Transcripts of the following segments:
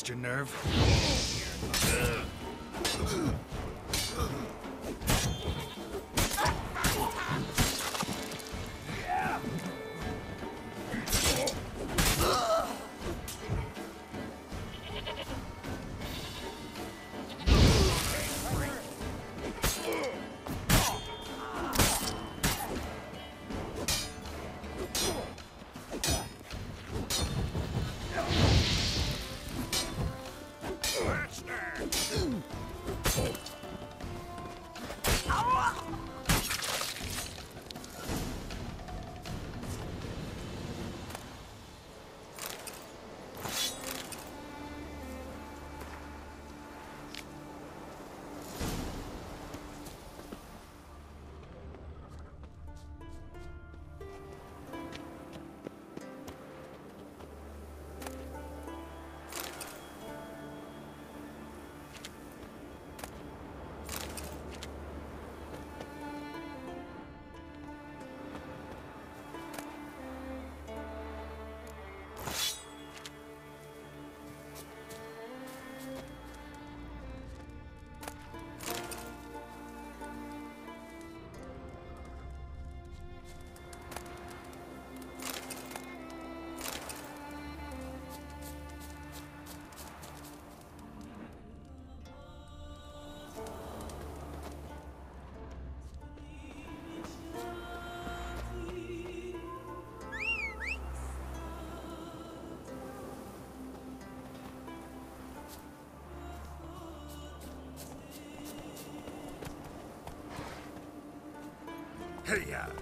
Lost your nerve? Hey, yeah.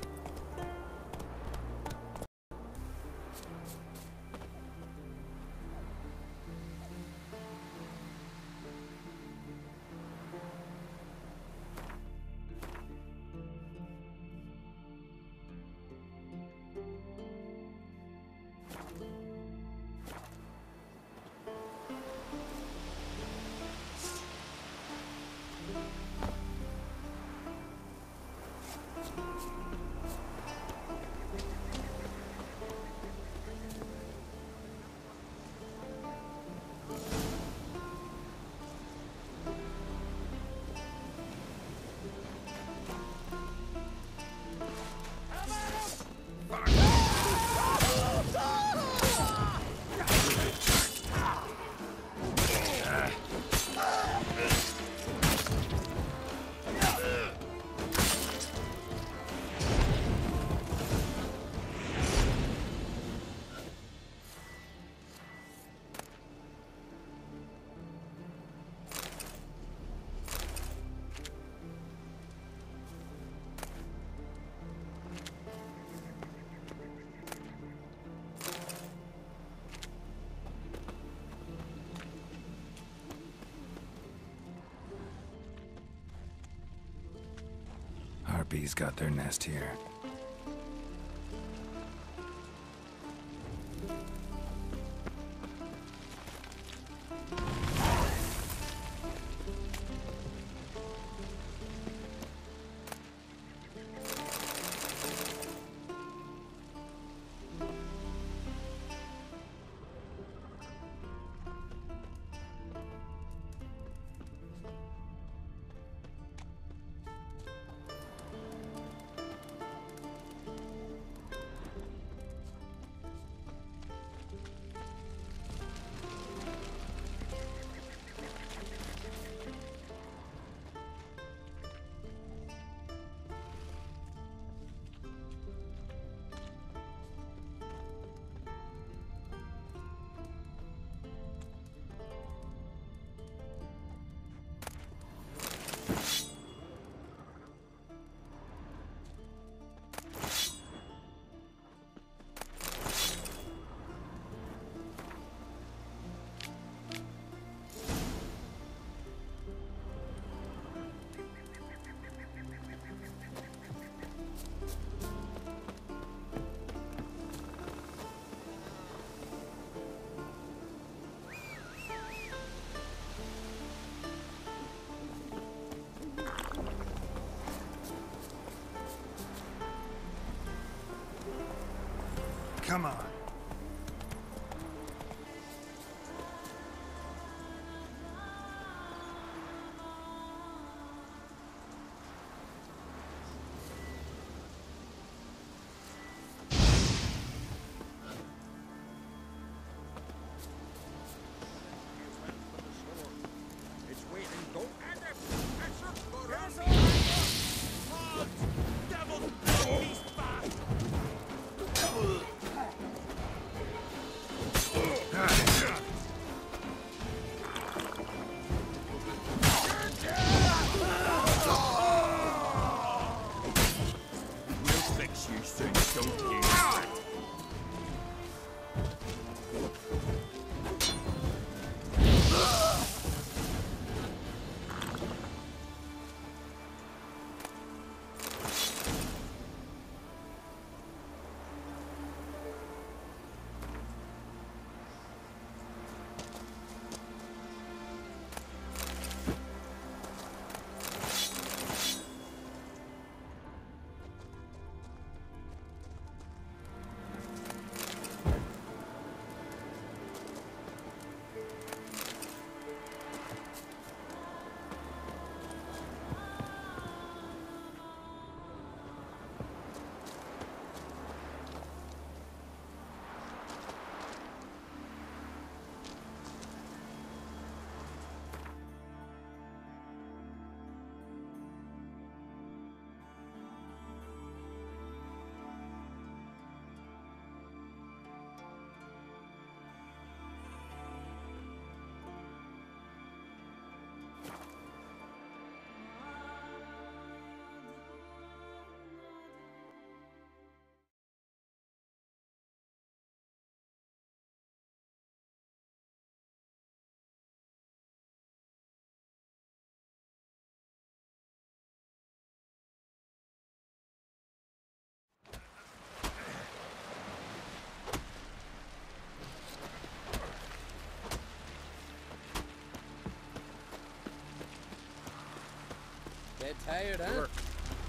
Harpies got their nest here. Come on. Dead tired, huh? Or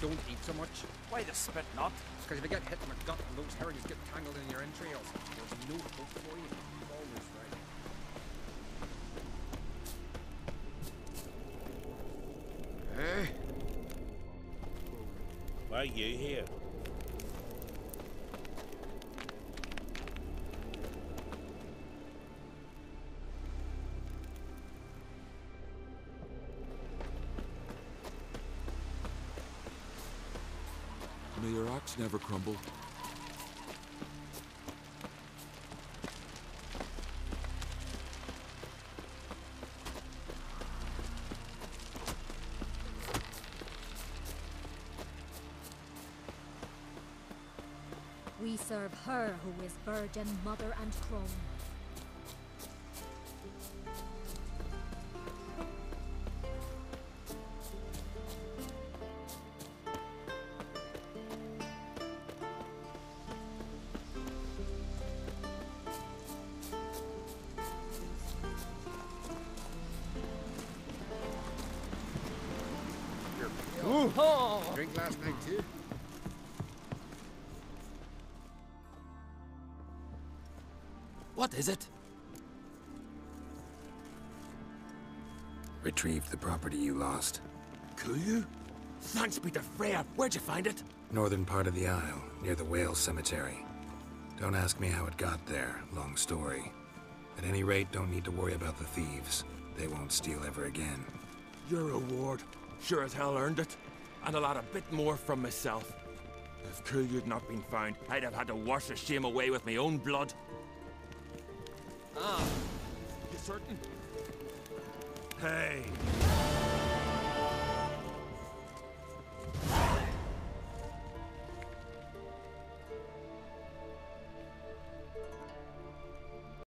don't eat so much. Why the spit not? Because if you get hit in the gut and those herrings get tangled in your entrails, there's no hope for you. Always right. Eh? Why are you here? Never crumble. We serve her who is virgin, mother, and crone. Drink last night too? What is it? Retrieved the property you lost. Cool? You? Thanks be to Freya. Where'd you find it? Northern part of the Isle, near the whale cemetery. Don't ask me how it got there, long story. At any rate, don't need to worry about the thieves. They won't steal ever again. Your reward. Sure as hell earned it. And a lot a bit more from myself. If Kuliu'd not been found, I'd have had to wash the shame away with my own blood. Ah, you certain? Hey,